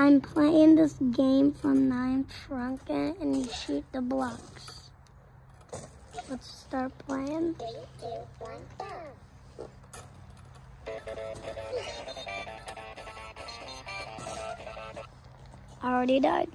I'm playing this game from Nine Trunken and you shoot the blocks. Let's start playing. Three, two, one. I already died.